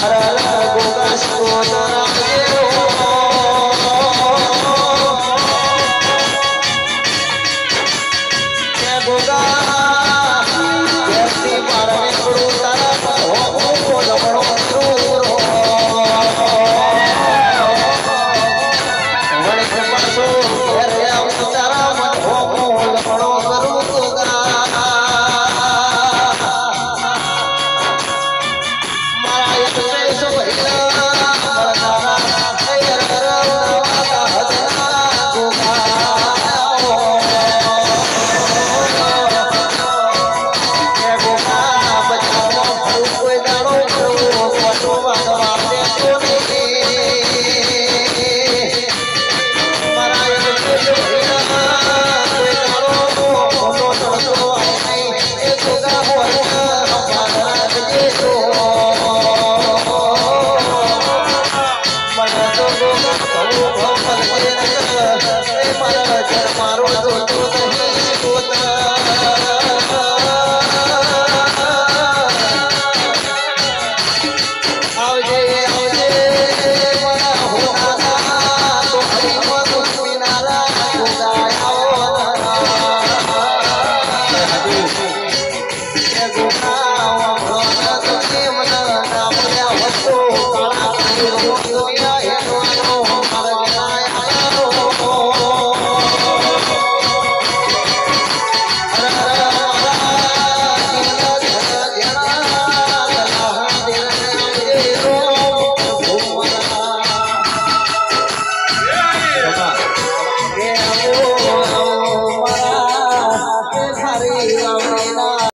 Hare Hare Govinda Shri Bogart. Hallelujah.